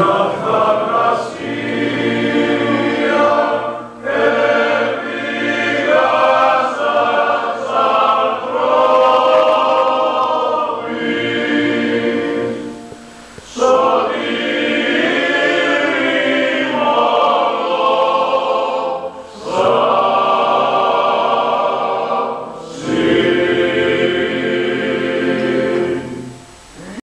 of the